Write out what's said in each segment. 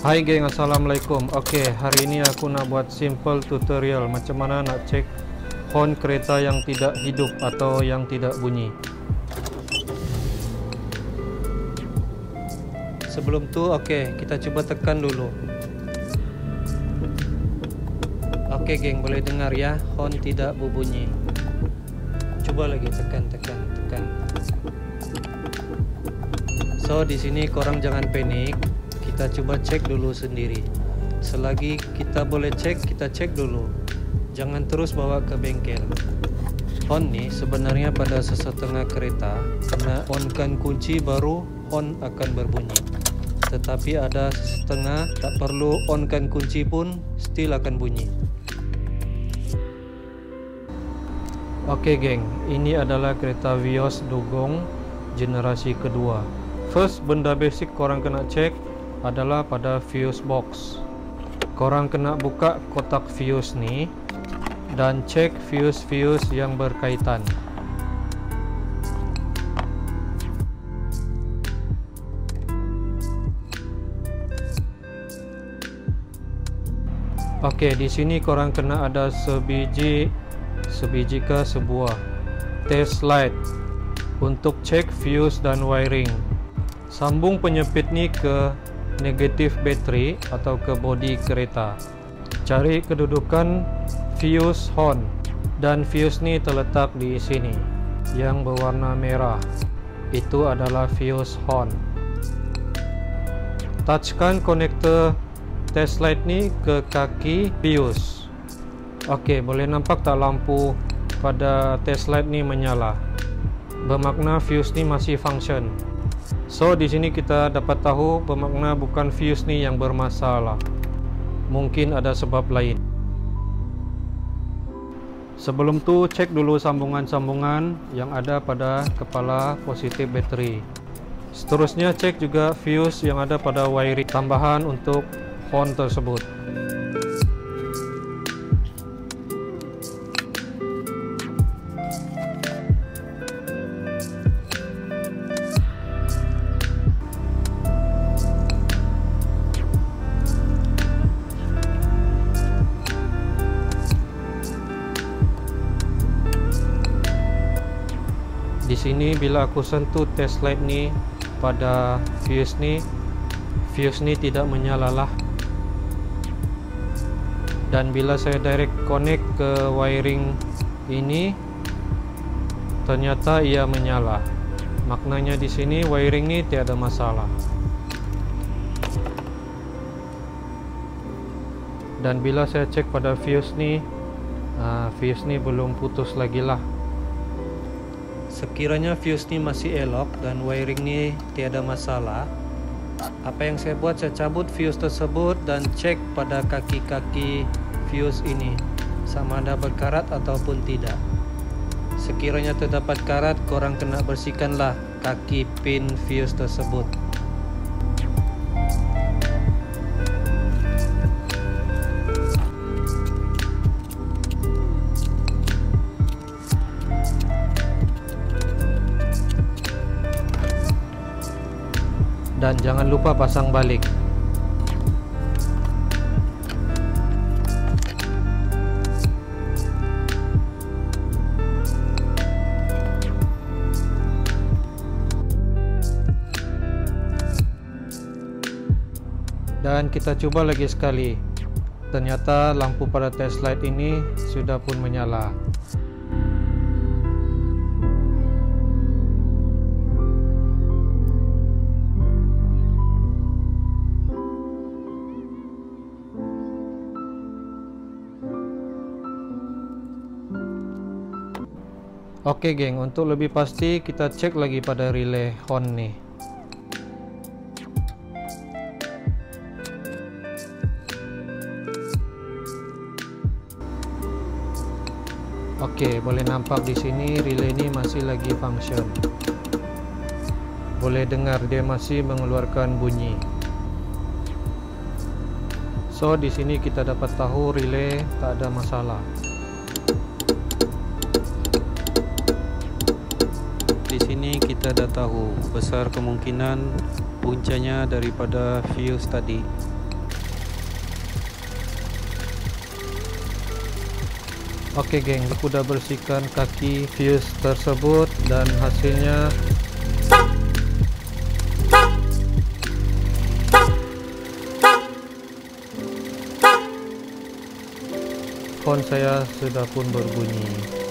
Hai geng assalamualaikum. Oke hari ini aku nak buat simple tutorial Macam mana nak cek horn kereta yang tidak hidup Atau yang tidak bunyi. Sebelum tu oke kita coba tekan dulu. Oke geng boleh dengar ya Horn tidak berbunyi. Coba lagi tekan tekan tekan. So di sini korang jangan panik kita coba cek dulu sendiri. Selagi kita boleh cek kita cek dulu. Jangan terus bawa ke bengkel. On nih sebenarnya pada sesetengah kereta kena onkan kunci baru on akan berbunyi. Tetapi ada setengah tak perlu onkan kunci pun still akan bunyi. Oke okay, geng, ini adalah kereta Vios Dugong generasi kedua. First benda basic korang kena cek adalah pada fuse box korang kena buka kotak fuse ni dan cek fuse-fuse yang berkaitan Okey, di sini korang kena ada sebiji sebiji ke sebuah test light untuk cek fuse dan wiring. Sambung penyepit ni ke negatif bateri atau ke bodi kereta. Cari kedudukan fuse horn. Dan fuse ni terletak di sini yang berwarna merah. Itu adalah fuse horn. Touchkan konektor test light ni ke kaki fuse. Ok boleh nampak tak lampu pada test light ni menyala? Bermakna fuse ni masih function So di sini kita dapat tahu bermakna bukan fuse ni yang bermasalah. Mungkin ada sebab lain. Sebelum tu cek dulu sambungan-sambungan yang ada pada kepala positif bateri. Seterusnya cek juga fuse yang ada pada wiring tambahan untuk horn tersebut. Sini bila aku sentuh test light ni pada fuse ni fuse ni tidak menyala lah dan bila saya direct connect ke wiring ini ternyata ia menyala. Maknanya di sini wiring ni tiada masalah. Dan bila saya cek pada fuse ni uh, fuse ni belum putus lagi lah sekiranya fuse ni masih elok dan wiring ni tiada masalah apa yang saya buat saya cabut fuse tersebut dan cek pada kaki-kaki fuse ini. Sama ada berkarat ataupun tidak. Sekiranya terdapat karat korang kena bersihkanlah kaki pin fuse tersebut dan jangan lupa pasang balik. Dan kita coba lagi sekali. Ternyata lampu pada test light ini sudah pun menyala Oke geng, untuk lebih pasti kita cek lagi pada relay horn nih. Oke, boleh nampak di sini relay ini masih lagi function. Boleh dengar dia masih mengeluarkan bunyi. So di sini kita dapat tahu relay tak ada masalah. tidak tahu, besar kemungkinan puncanya daripada fuse tadi. Oke geng, aku udah bersihkan kaki fuse tersebut dan hasilnya font saya sudah pun berbunyi.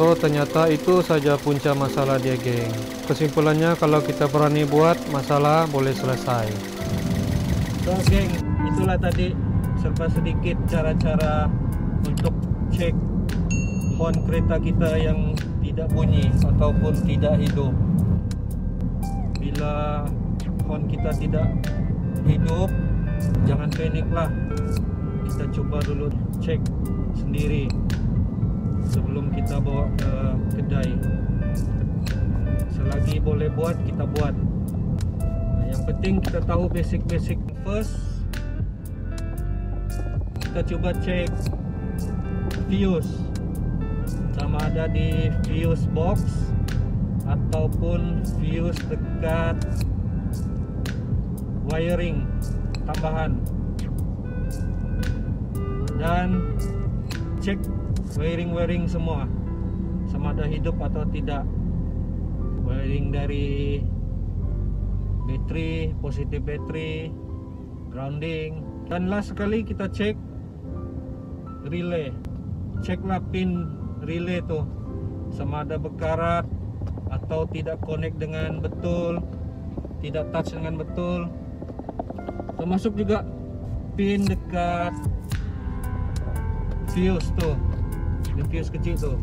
So ternyata itu saja punca masalah dia geng. Kesimpulannya kalau kita berani buat masalah boleh selesai. So geng, itulah tadi serba sedikit cara-cara untuk cek horn kereta kita yang tidak bunyi ataupun tidak hidup. Bila horn kita tidak hidup jangan paniklah. Kita coba dulu cek sendiri sebelum kita bawa ke kedai. Selagi boleh buat kita buat. Yang penting kita tahu basic-basic first. Kita coba cek fuse sama ada di fuse box ataupun fuse dekat wiring tambahan. Dan cek wiring-wiring semua. Sama ada hidup atau tidak. Wiring dari battery positif battery grounding. Dan last sekali kita cek relay. Ceklah pin relay tuh sama ada berkarat atau tidak connect dengan betul tidak touch dengan betul. Termasuk juga pin dekat fuse tuh fuse kecil tuh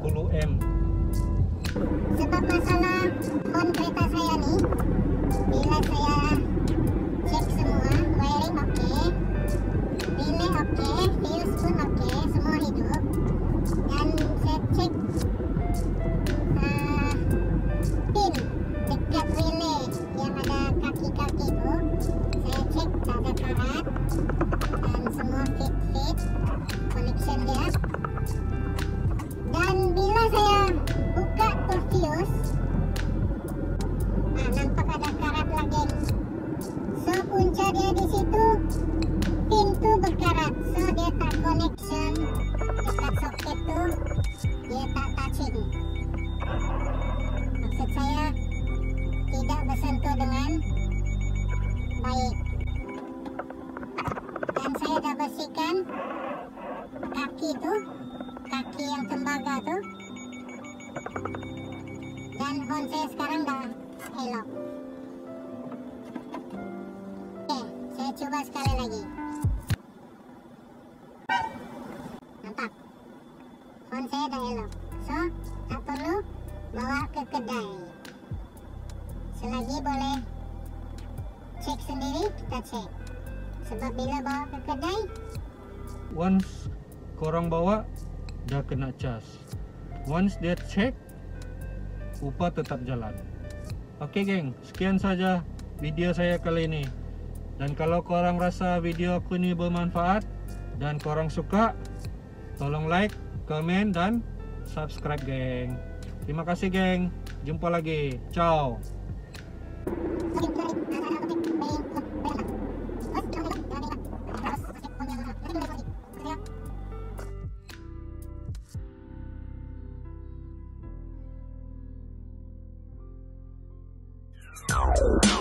10M sebab masalah on kereta saya nih. Bila saya bersihkan kaki itu kaki yang tembaga tuh dan horn saya sekarang dah elok. Oke saya coba sekali lagi. Nampak horn saya dah elok. So tak perlu bawa ke kedai. Selagi boleh cek sendiri kita cek sebab bila bawa ke kedai? Once korang bawa dah kena cas once dia check upah tetap jalan. Ok geng. Sekian saja video saya kali ini. Dan kalau korang rasa video aku ini bermanfaat dan korang suka tolong like, komen dan subscribe geng. Terima kasih geng. Jumpa lagi. Ciao Show.